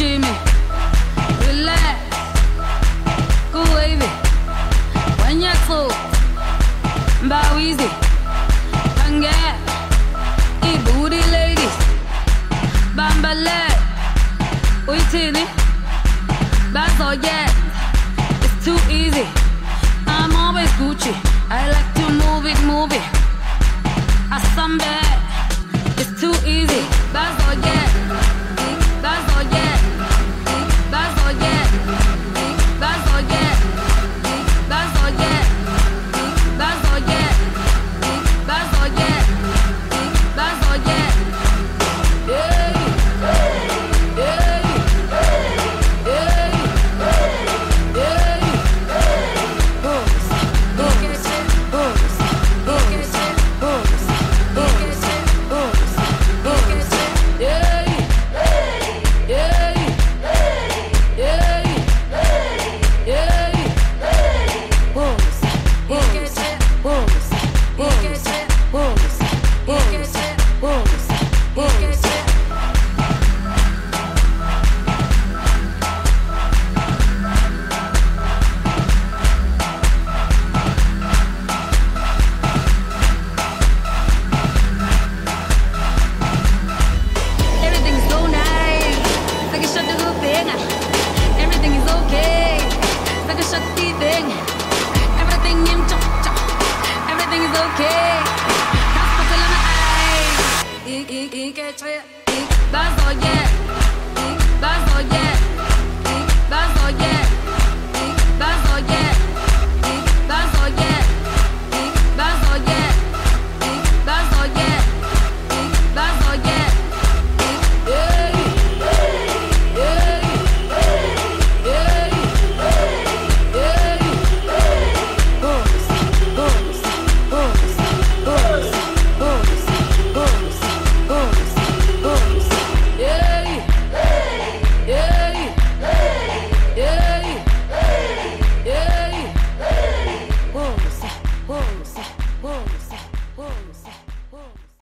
Jimmy. Relax. Go wavy. When you're slow. Bow easy. Panga. E booty ladies. Bambale. Uitini. That's all yeah. It's too easy. I'm always Gucci. That's yeah, yeah,